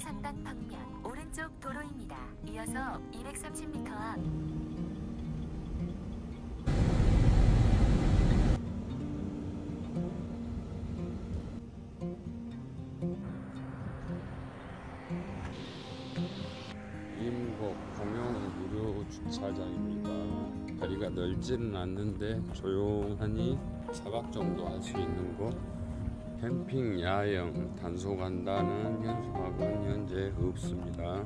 상단 방면 오른쪽 도로입니다. 이어서 230m 앞 임곡 공영 무료 주차장입니다. 거리가 넓지는 않는데 조용하니 차박 정도 할 수 있는 곳. 캠핑 야영 단속한다는 현수막은 현재 없습니다.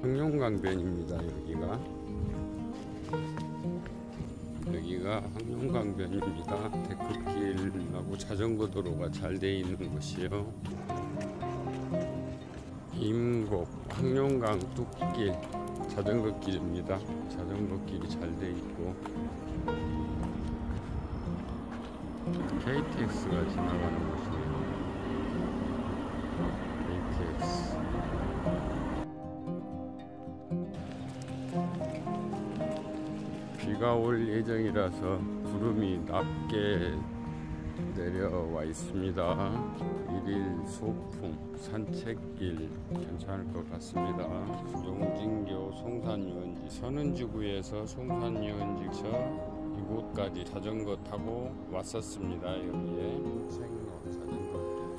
항룡강변입니다. 여기가 여기가 항룡강변입니다. 데크길하고 자전거 도로가 잘 돼 있는 곳이요. 임곡 항룡강 뚝길 자전거 길입니다. 자전거 길이 잘 돼 있고 KTX가 지나가는 곳이네요. KTX 비가 올 예정이라서 구름이 낮게 내려와 있습니다. 일일 소풍 산책길 괜찮을 것 같습니다. 용진교 송산유원지 선은지구에서 송산유원지서 이곳까지 자전거 타고 왔었습니다. 여기에 생로 자전거길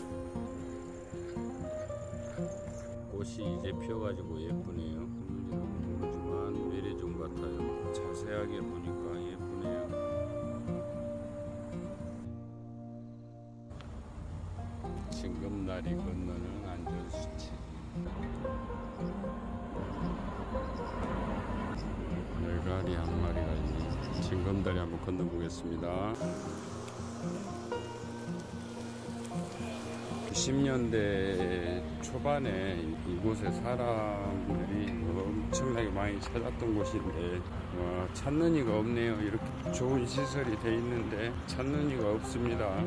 꽃이 이제 피어가지고 예쁘네요. 모르지만 외래종 같아요. 자세하게 보니까 예쁘네요. 징검다리 건너는 안전수칙 mer가리 한 마리가 있는 징검다리 한번 건너보겠습니다. 90년대 초반에 이곳에 사람들이 엄청나게 많이 찾았던 곳인데 와, 찾는 이가 없네요. 이렇게 좋은 시설이 돼 있는데 찾는 이가 없습니다.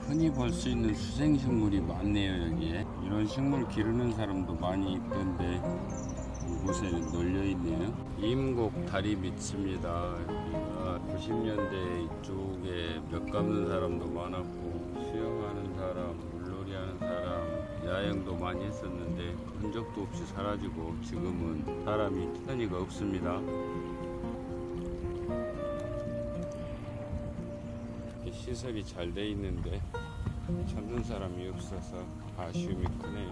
흔히 볼 수 있는 수생식물이 많네요 여기에 이런 식물 기르는 사람도 많이 있던데 이곳에 널려 있네요. 임곡 다리 밑입니다. 여기가 90년대 이쪽에 벽 감는 사람도 많았고 수영하는 사람 물놀이 하는 사람 야영도 많이 했었는데 흔적도 없이 사라지고 지금은 사람이 흔히가 없습니다. 시설이 잘 돼 있는데 찾는 사람이 없어서 아쉬움이 크네요.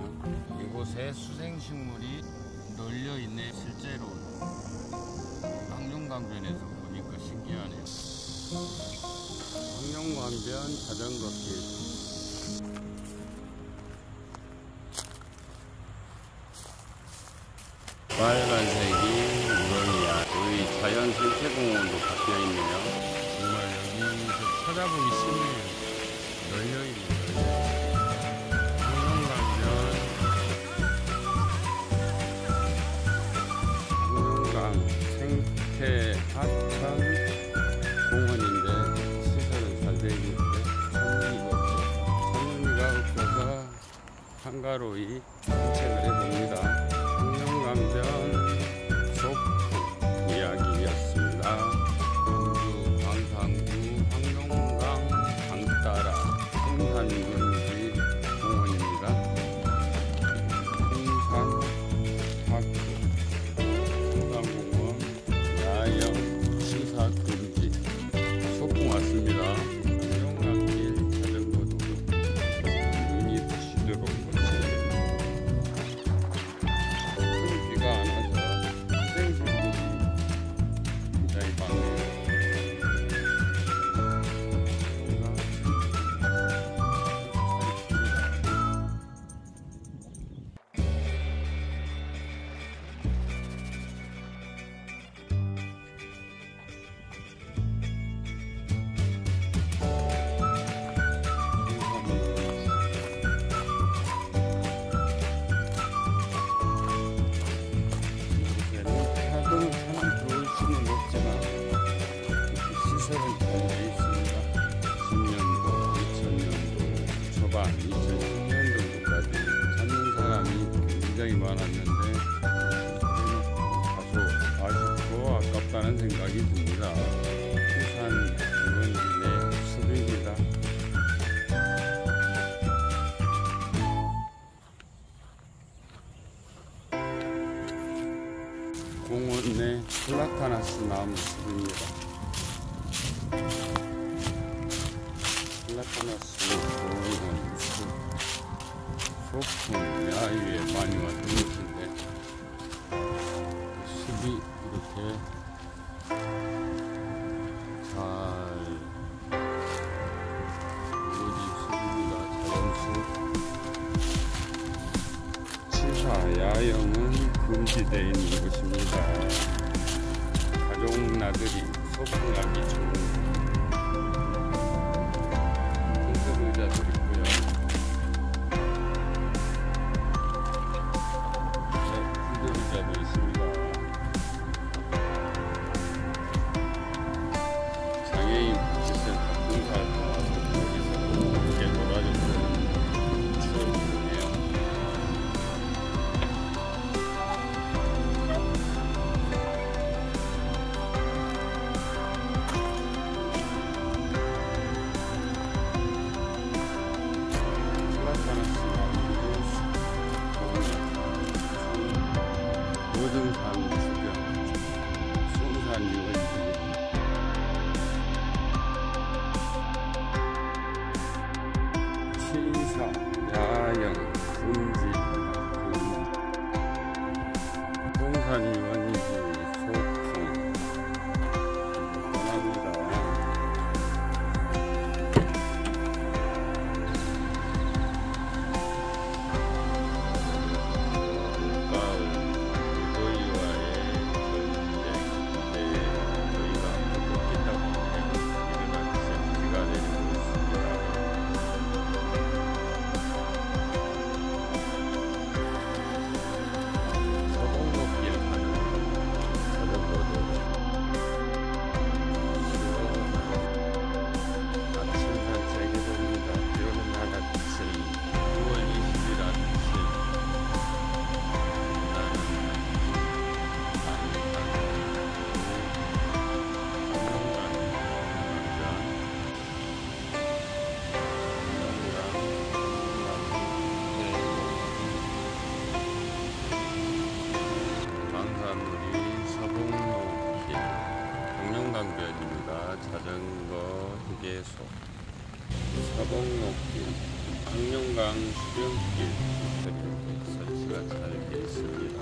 이곳에 수생식물이 널려 있네. 실제로 항룡강변에서 보니까 신기하네요. 항룡강변 자전거길. 빨간색이 우렁이야. 여기 자연 생태공원도 바뀌어 있네요. 정말 여기서 찾아보기 쉽네요. 널려있네요. 한강 한가로이 산책을 해봅니다. 한강변 않을까는 생각이 듭니다. 부산 인원진의 숲입니다. 공원 내 플라타나스 나무 숲입니다. 플라타나스 공원 숲. 소풍 야외에 많이 왔던 곳인데 숲이 이렇게 야영은 금지되어 있는 곳입니다. 가족 나들이 소풍하기 좋은 강릉강변입니다. 자전거 휴게소 서봉로길 강릉강 수변길 이렇게 설치가 잘 되어 있습니다.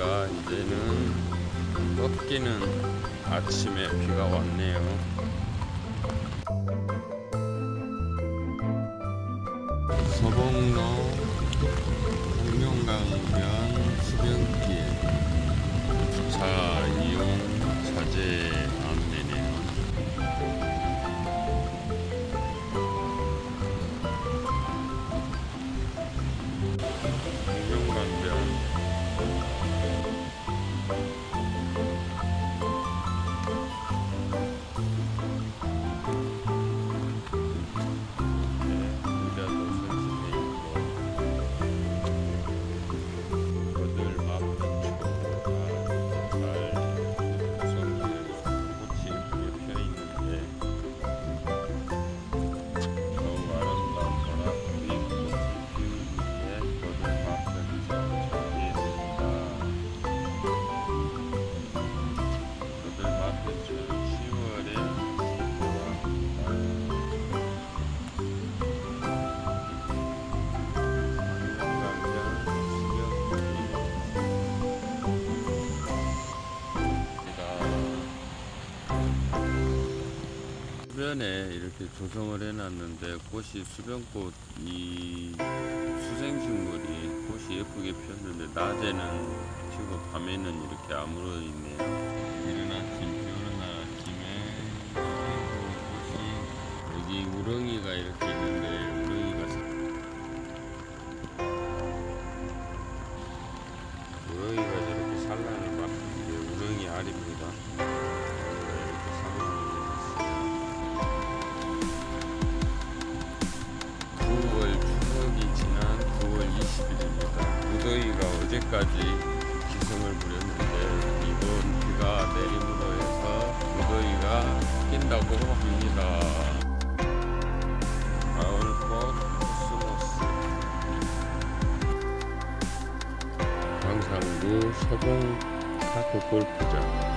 무더위가 이제는 꺾이는 아침에 비가 왔네요. 서봉로 공룡강변 수변길 차 이용 자제 조성을 해놨는데 꽃이 수변꽃 이 수생식물이 꽃이 예쁘게 피었는데 낮에는 피고 밤에는 이렇게 아물어 있네요. 이른 아침 비 오는 날 아침에 수생꽃이 여기 우렁이가 이렇게 있는데 우렁이가 사- 우렁이가 저렇게 산란을 막 이게 우렁이 알입니다. 서동 파크 골프장